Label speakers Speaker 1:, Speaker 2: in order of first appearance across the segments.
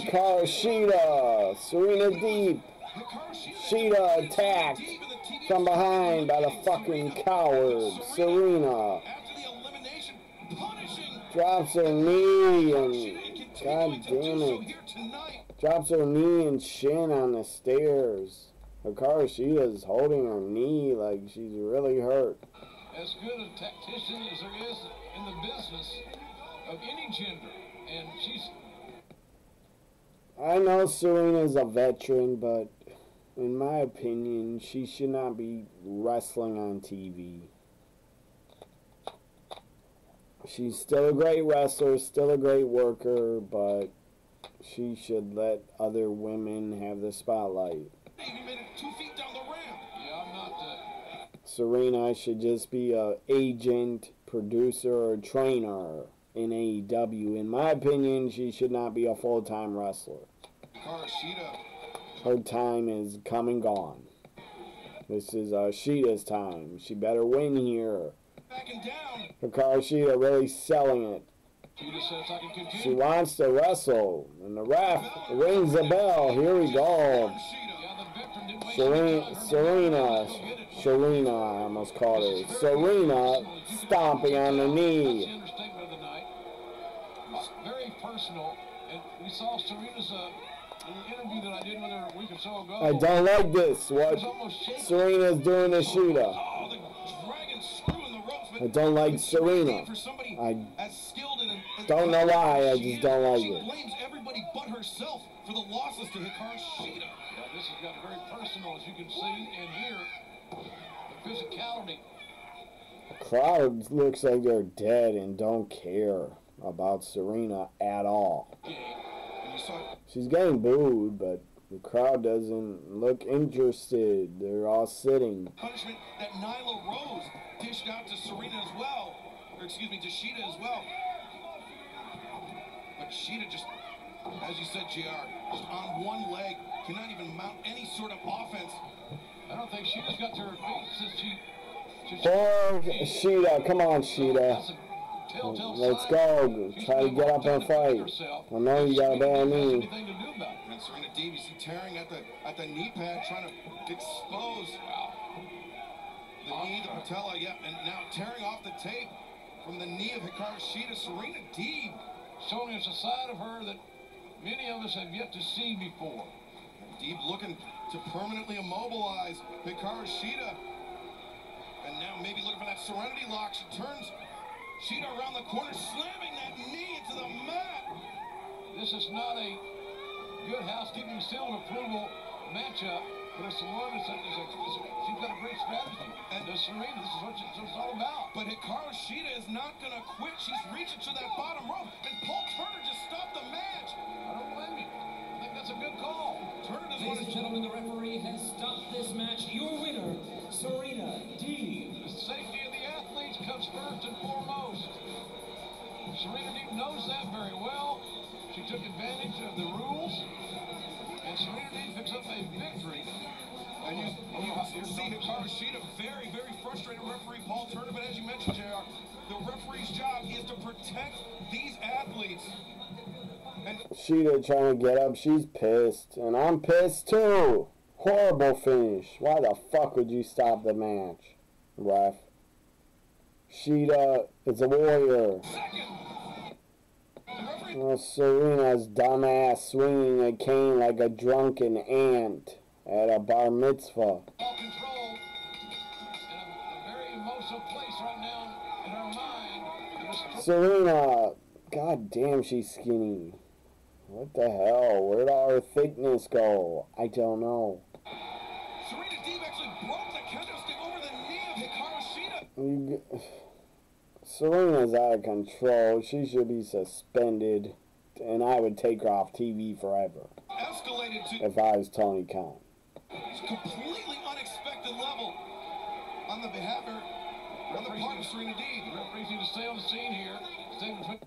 Speaker 1: Hikaru Shida, Serena Deeb, Shida attacked from behind by the fucking coward, Serena. Drops her knee and, god damn it, drops her knee and shin on the stairs. Hikaru Shida is holding her knee like she's really hurt.
Speaker 2: As good a tactician as there is in the business of any gender. And she's
Speaker 1: I know Serena's a veteran, but in my opinion, she should not be wrestling on TV. She's still a great wrestler, still a great worker, but she should let other women have the spotlight.
Speaker 3: He made it two feet down the ramp.
Speaker 2: yeah, I'm not uh,
Speaker 1: Serena should just be a agent, producer, or trainer in AEW. In my opinion, she should not be a full-time wrestler.
Speaker 3: Hikaru
Speaker 1: Her time is come and gone. This is uh, Shida's time. She better win here. Hikaru Shida really selling it.
Speaker 2: she
Speaker 1: wants to wrestle, and the ref rings the bell. Here we go. Serena,
Speaker 2: time.
Speaker 1: Serena. Serena, I almost called her. Serena stomping on the knee.
Speaker 2: understatement of the night. It's very personal, and we saw Serena's uh, interview that I did with her a week or so ago.
Speaker 1: I don't like this. What
Speaker 2: almost shaky.
Speaker 1: Serena's doing to Shida.
Speaker 3: Oh, the dragon screw in the ropes.
Speaker 1: I don't like Serena.
Speaker 3: For somebody
Speaker 1: I
Speaker 3: as skilled and, and
Speaker 1: don't know why, I just don't like
Speaker 3: she
Speaker 1: it.
Speaker 3: blames everybody but herself for the losses to Hikaru Shida.
Speaker 2: Yeah, this has got very personal, as you can see and hear. The physicality.
Speaker 1: crowd looks like they're dead and don't care about Serena at all.
Speaker 3: Game. And you saw
Speaker 1: She's getting booed, but the crowd doesn't look interested. They're all sitting.
Speaker 3: punishment that Nyla Rose dished out to Serena as well. Or excuse me, to Shida as well. But Shida just, as you said, JR, just on one leg, cannot even mount any sort of offense.
Speaker 2: I don't think she just got to her feet since she. since she-
Speaker 1: Poor Shida, come on, Shida.
Speaker 2: That's a telltale
Speaker 1: Let's go. Try to get up and
Speaker 2: working to defend
Speaker 1: fight. I know you got a bad knee.
Speaker 2: anything to do about it.
Speaker 3: And Serena Davies tearing at the at the knee pad, trying to expose the knee, the patella, yeah, and now tearing off the tape from the knee of Hikaru Shida. Serena Deeb
Speaker 2: Showing us a side of her that many of us have yet to see before.
Speaker 3: Deeb looking to permanently immobilize Hikaru Shida. And now maybe looking for that serenity lock. She turns Shida around the corner, slamming that knee into the mat.
Speaker 2: This is not a good housekeeping seal of approval matchup, but it's one that's a, is a, is a, she's got a great strategy. And the Serena, this is what it's all about.
Speaker 3: But Hikaru Shida is not going to quit. She's reaching to that bottom rope. And Paul Turner just stopped the match.
Speaker 2: I don't blame you. I think that's a good call.
Speaker 3: Turner doesn't
Speaker 4: Ladies and gentlemen, the referee has stopped this match. Your winner, Serena Deeb.
Speaker 2: The safety of the athletes comes first and foremost. Serena Deeb knows that very well. She took advantage of the rules, and Serena Deeb picks up a victory.
Speaker 3: And you, you, you see Hikaru Shida very, very frustrated referee Paul Turner. But as you mentioned, JR, the referee's job is to protect these athletes. And
Speaker 1: Shida trying to get up. She's pissed. And I'm pissed too. Horrible finish. Why the fuck would you stop the match, ref? Shida is a warrior. Oh, Serena's dumbass swinging a cane like a drunken ant at a bar mitzvah.
Speaker 2: Ball control in a, a very emotional place right now in her mind. It was
Speaker 1: Serena, god damn, she's skinny. What the hell? Where'd all her thickness go? I don't know.
Speaker 3: Serena Deeb actually broke the kendo stick over the knee of Hikaru Shida.
Speaker 1: You g- Serena's out of control. She should be suspended. And I would take her off TV forever
Speaker 3: Escalated to
Speaker 1: if I was Tony Khan.
Speaker 3: a completely unexpected level on the behalf of, on the part of Serena Deeb.
Speaker 2: The referees need to stay on the scene here. Stay between.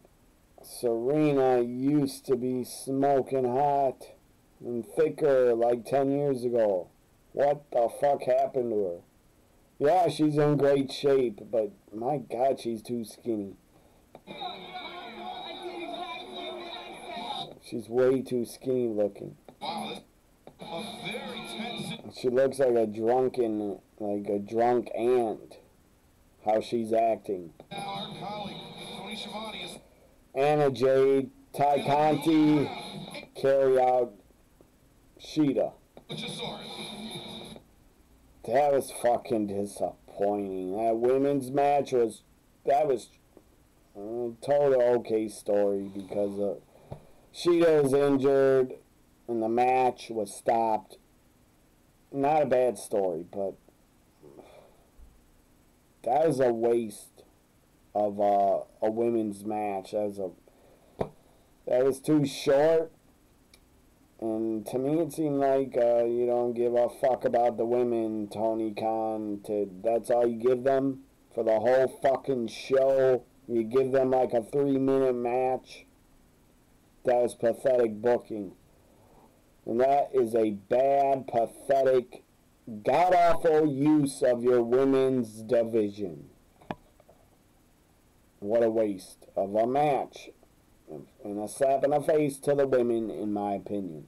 Speaker 1: Serena used to be smoking hot and thicker like 10 years ago. What the fuck happened to her? Yeah, she's in great shape, but my god, she's too skinny. She's way too skinny looking. She looks like a drunken, like a drunk aunt. How she's acting. Anna Jay, Tay Conti carry out
Speaker 3: Shida.
Speaker 1: That was fucking disappointing. That women's match was that was a total okay story because of Shida was injured and the match was stopped. Not a bad story, but that was a waste of uh, a women's match. That was a that was too short. And to me, it seemed like uh, you don't give a fuck about the women, Tony Khan. To that's all you give them for the whole fucking show. You give them like a three-minute match. That was pathetic booking, and that is a bad, pathetic, god awful use of your women's division. What a waste of a match and a slap in the face to the women, in my opinion.